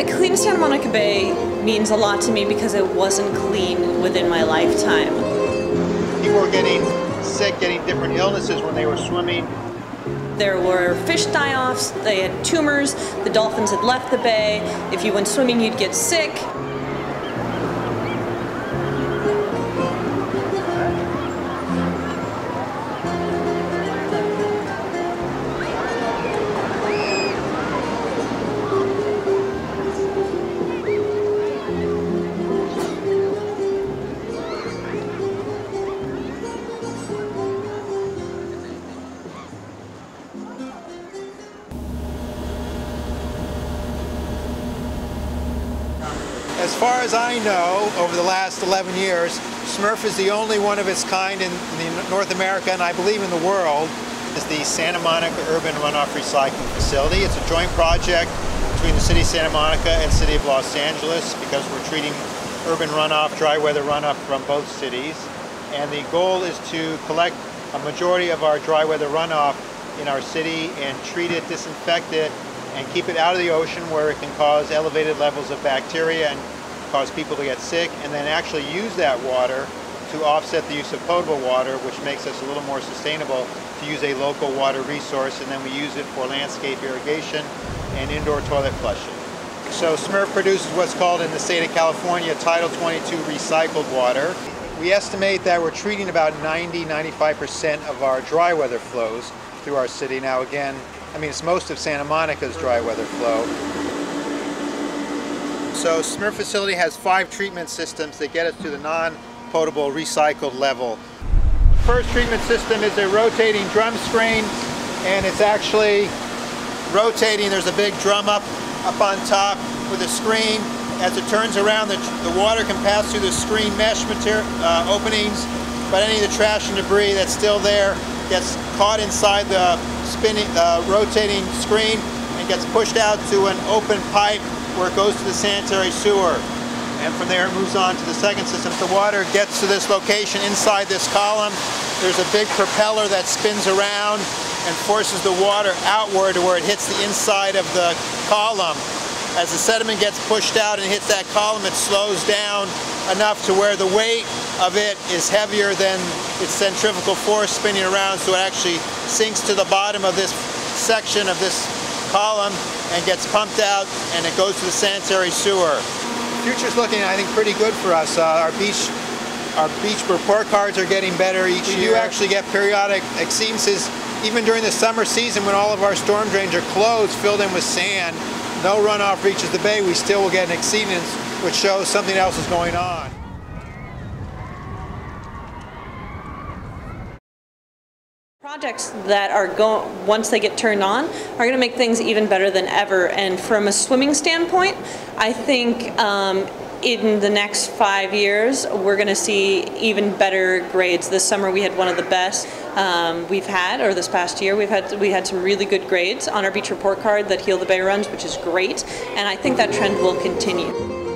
A clean Santa Monica Bay means a lot to me because it wasn't clean within my lifetime. People were getting sick, getting different illnesses when they were swimming. There were fish die-offs, they had tumors, the dolphins had left the bay. If you went swimming, you'd get sick. As far as I know, over the last 11 years, SMURRF is the only one of its kind in, in North America and I believe in the world is the Santa Monica Urban Runoff Recycling Facility. It's a joint project between the City of Santa Monica and City of Los Angeles because we're treating urban runoff, dry weather runoff from both cities. And the goal is to collect a majority of our dry weather runoff in our city and treat it, disinfect it, and keep it out of the ocean where it can cause elevated levels of bacteria and cause people to get sick, and then actually use that water to offset the use of potable water, which makes us a little more sustainable to use a local water resource, and then we use it for landscape irrigation and indoor toilet flushing. So SMURRF produces what's called in the state of California Title 22 recycled water. We estimate that we're treating about 90-95% of our dry weather flows through our city. Now again, I mean, it's most of Santa Monica's dry weather flow. So SMURRF facility has five treatment systems that get us to the non-potable recycled level. First treatment system is a rotating drum screen and it's actually rotating. There's a big drum up, up on top with a screen. As it turns around, the, the water can pass through the screen mesh material, uh, openings, but any of the trash and debris that's still there gets caught inside the spinning, uh, rotating screen and gets pushed out to an open pipe where it goes to the sanitary sewer. And from there it moves on to the second system. The water gets to this location inside this column. There's a big propeller that spins around and forces the water outward to where it hits the inside of the column. As the sediment gets pushed out and hits that column, it slows down enough to where the weight of it is heavier than its centrifugal force spinning around, so it actually sinks to the bottom of this section of this column and gets pumped out and it goes to the sanitary sewer. The future's looking, I think, pretty good for us. Uh, our beach our beach report cards are getting better each year. You actually get periodic exceedances even during the summer season when all of our storm drains are closed, filled in with sand, no runoff reaches the bay, we still will get an exceedance which shows something else is going on. Projects that are going, once they get turned on, are going to make things even better than ever. And from a swimming standpoint, I think um, in the next five years, we're going to see even better grades. This summer we had one of the best um, we've had, or this past year we've had we had some really good grades on our beach report card that Heal the Bay runs, which is great, and I think that trend will continue.